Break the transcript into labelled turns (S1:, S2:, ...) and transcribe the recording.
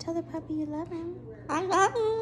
S1: Tell the puppy you love him.
S2: I love him.